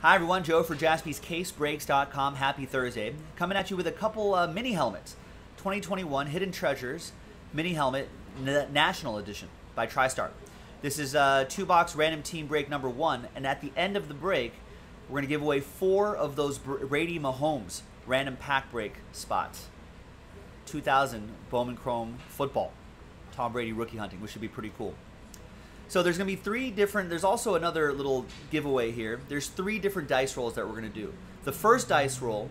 Hi everyone, Joe for JaspysCaseBreaks.com. Happy Thursday. Coming at you with a couple uh, mini helmets. 2021 Hidden Treasures Mini Helmet National Edition by TriStar. This is uh, two box random team break number one, and at the end of the break, we're going to give away four of those Brady Mahomes random pack break spots. 2000 Bowman Chrome football. Tom Brady rookie hunting, which should be pretty cool. So there's going to be three different, there's also another little giveaway here. There's three different dice rolls that we're going to do. The first dice roll,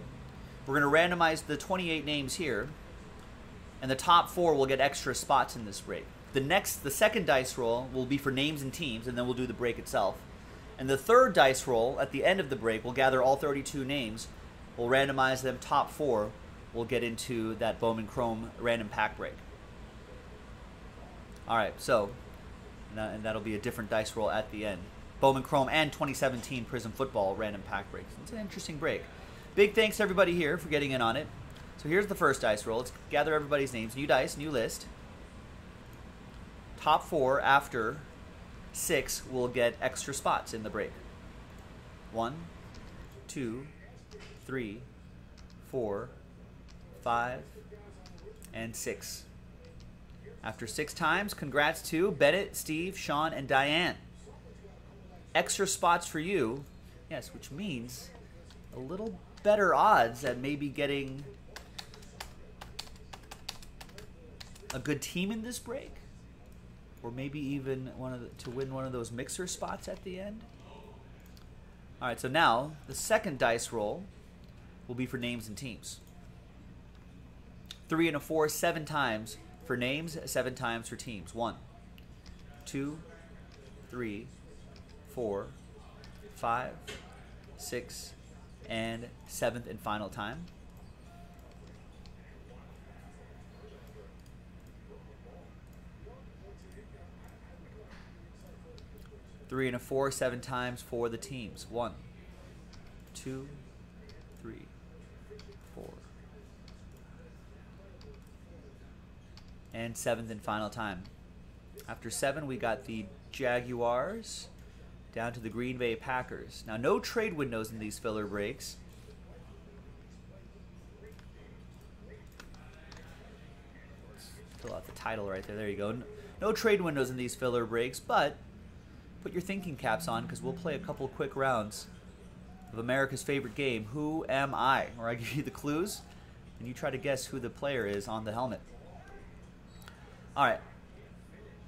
we're going to randomize the 28 names here, and the top four will get extra spots in this break. The next, the second dice roll will be for names and teams, and then we'll do the break itself. And the third dice roll, at the end of the break, we'll gather all 32 names, we'll randomize them top four, we'll get into that Bowman Chrome random pack break. All right, so Uh, and that'll be a different dice roll at the end. Bowman Chrome and 2017 Prizm Football random pack breaks. It's an interesting break. Big thanks to everybody here for getting in on it. So here's the first dice roll. Let's gather everybody's names. New dice, new list. Top four after six will get extra spots in the break. One, two, three, four, five, and six. After six times, congrats to Bennett, Steve, Sean, and Diane. Extra spots for you. Yes, which means a little better odds at maybe getting a good team in this break. Or maybe even one of the, to win one of those mixer spots at the end. All right, so now the second dice roll will be for names and teams. Three and a four, seven times for names, seven times for teams. One, two, three, four, five, six, and seventh and final time. Three and a four, seven times for the teams. One, two, three, four, and seventh and final time. After seven, we got the Jaguars down to the Green Bay Packers. Now, no trade windows in these filler breaks. fill out the title right there. There you go. No trade windows in these filler breaks, but put your thinking caps on because we'll play a couple quick rounds of America's favorite game, Who Am I? Where I give you the clues and you try to guess who the player is on the helmet. All right.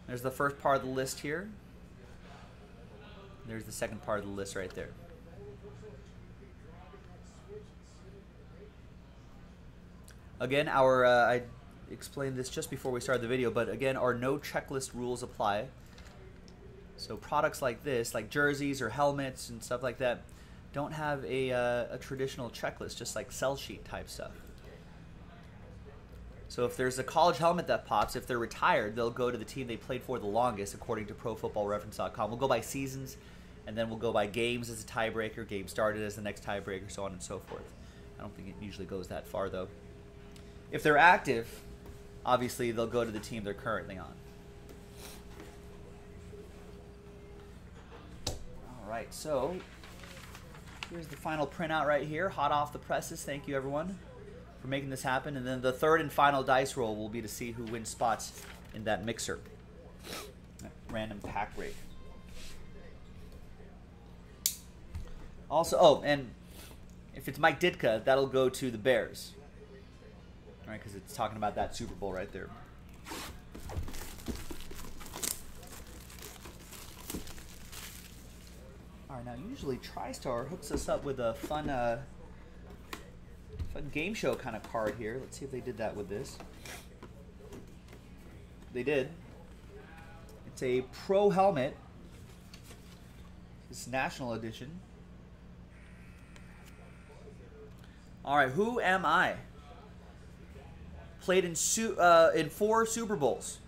There's the first part of the list here. There's the second part of the list right there. Again, our uh, I explained this just before we started the video, but again, our no checklist rules apply. So products like this, like jerseys or helmets and stuff like that, don't have a, uh, a traditional checklist, just like sell sheet type stuff. So if there's a college helmet that pops, if they're retired, they'll go to the team they played for the longest, according to ProFootballReference.com. We'll go by seasons, and then we'll go by games as a tiebreaker, game started as the next tiebreaker, so on and so forth. I don't think it usually goes that far, though. If they're active, obviously they'll go to the team they're currently on. All right, so here's the final printout right here, hot off the presses. Thank you, everyone for making this happen. And then the third and final dice roll will be to see who wins spots in that mixer. Random pack break. Also, oh, and if it's Mike Ditka, that'll go to the Bears. All right, because it's talking about that Super Bowl right there. All right, now usually TriStar hooks us up with a fun uh, fun game show kind of card here. Let's see if they did that with this. They did. It's a pro helmet. It's national edition. All right, who am I? Played in uh, in four Super Bowls,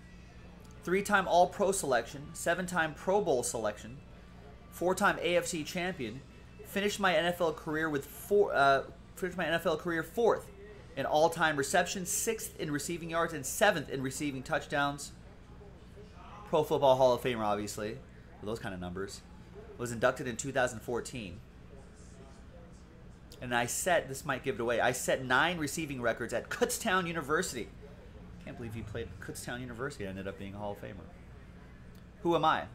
three-time All-Pro selection, seven-time Pro Bowl selection, four-time AFC champion. Finished my NFL career with four uh, finished my NFL career fourth in all-time receptions, sixth in receiving yards, and seventh in receiving touchdowns. Pro Football Hall of Famer, obviously, those kind of numbers. Was inducted in 2014. And I set, this might give it away, I set nine receiving records at Kutztown University. Can't believe he played Kutztown University and ended up being a Hall of Famer. Who am I?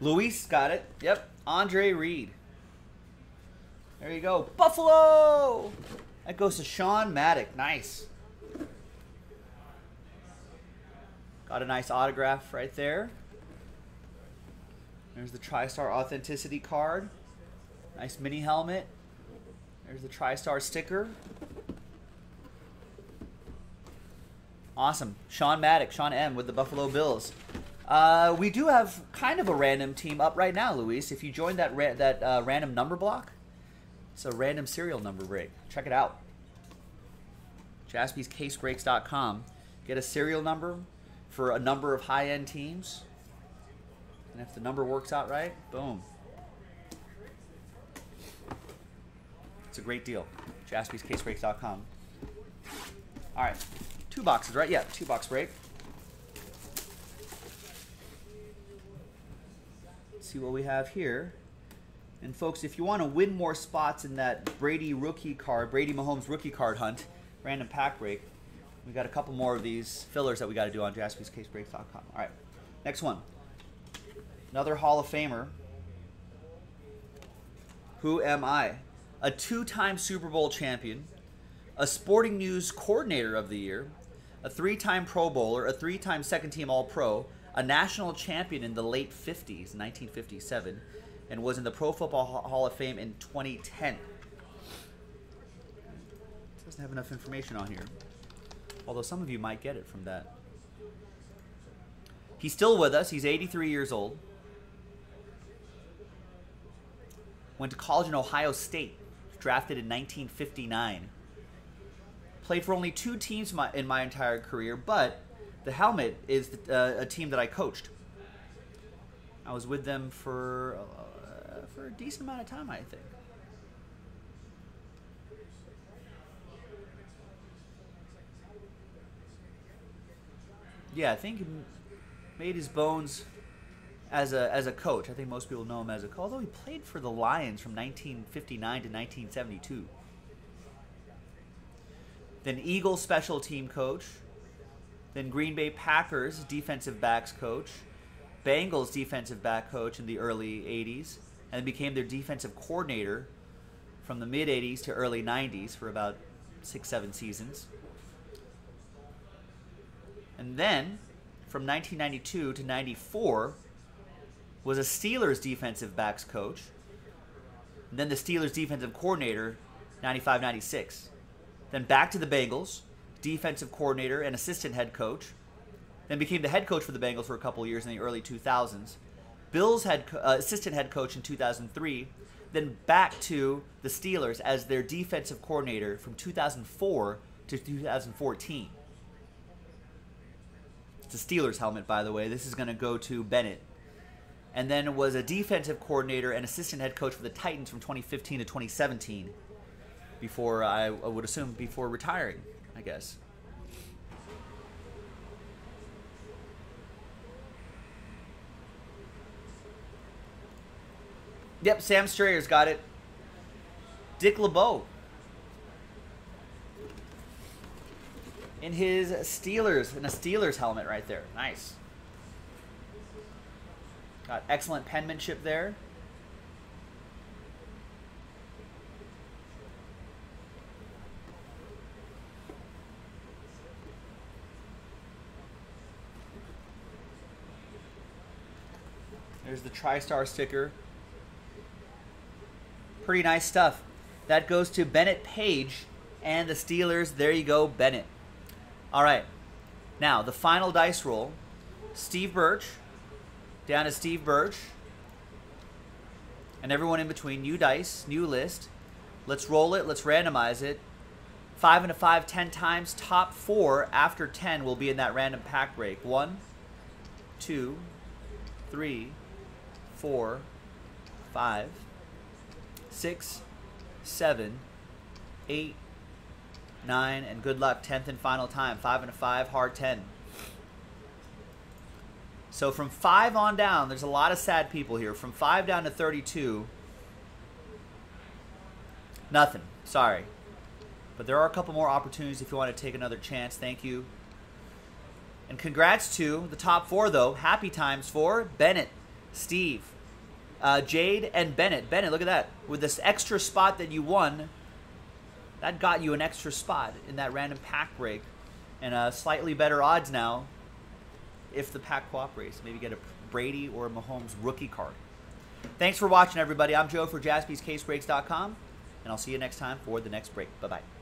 Luis got it. Yep. Andre Reed. There you go. Buffalo! That goes to Sean Maddock. Nice. Got a nice autograph right there. There's the TriStar Authenticity card. Nice mini helmet. There's the TriStar sticker. Awesome. Sean Maddock, Sean M with the Buffalo Bills. Uh, we do have kind of a random team up right now, Luis. If you join that ra that uh, random number block, it's a random serial number break. Check it out. JaspysCaseBreaks.com. Get a serial number for a number of high-end teams. And if the number works out right, boom. It's a great deal. JaspysCaseBreaks.com. All right. Two boxes, right? Yeah, two box break. See what we have here. And folks, if you want to win more spots in that Brady rookie card, Brady Mahomes rookie card hunt, random pack break, we got a couple more of these fillers that we got to do on jaspyscasebreaks.com. All right, next one. Another Hall of Famer. Who am I? A two-time Super Bowl champion, a Sporting News Coordinator of the Year, a three-time Pro Bowler, a three-time second-team All-Pro, a national champion in the late 50s, 1957, and was in the Pro Football Hall of Fame in 2010. Doesn't have enough information on here, although some of you might get it from that. He's still with us. He's 83 years old. Went to college in Ohio State. Drafted in 1959. Played for only two teams in my entire career, but the helmet is uh, a team that I coached. I was with them for uh, for a decent amount of time, I think. Yeah, I think made his bones as a as a coach. I think most people know him as a coach, although he played for the Lions from 1959 to 1972. Then Eagles special team coach, then Green Bay Packers defensive backs coach, Bengals defensive back coach in the early 80s, and became their defensive coordinator from the mid 80s to early 90s for about six, seven seasons. And then from 1992 to 94 was a Steelers defensive backs coach, then the Steelers defensive coordinator 95 96. Then back to the Bengals, defensive coordinator and assistant head coach. Then became the head coach for the Bengals for a couple years in the early 2000s. Bills head uh, assistant head coach in 2003. Then back to the Steelers as their defensive coordinator from 2004 to 2014. It's a Steelers helmet, by the way. This is going to go to Bennett. And then was a defensive coordinator and assistant head coach for the Titans from 2015 to 2017. Before I would assume before retiring. I guess. Yep, Sam Strayer's got it. Dick LeBeau. In his Steelers, in a Steelers helmet right there. Nice. Got excellent penmanship there. There's the TriStar sticker. Pretty nice stuff. That goes to Bennett Page and the Steelers. There you go, Bennett. All right. Now, the final dice roll. Steve Birch. Down to Steve Birch. And everyone in between. New dice, new list. Let's roll it. Let's randomize it. Five and a five, ten times. Top four after ten will be in that random pack break. One, two, three, four, five, six, seven, eight, nine, and good luck. Tenth and final time. Five and a five, hard ten. So from five on down, there's a lot of sad people here. From five down to 32, nothing. Sorry. But there are a couple more opportunities if you want to take another chance. Thank you. And congrats to the top four, though. Happy times for Bennett, Steve, uh, Jade, and Bennett. Bennett, look at that. With this extra spot that you won, that got you an extra spot in that random pack break. And uh, slightly better odds now if the pack cooperates. Maybe get a Brady or a Mahomes rookie card. Thanks for watching, everybody. I'm Joe for jaspyscasebreaks.com, and I'll see you next time for the next break. Bye bye.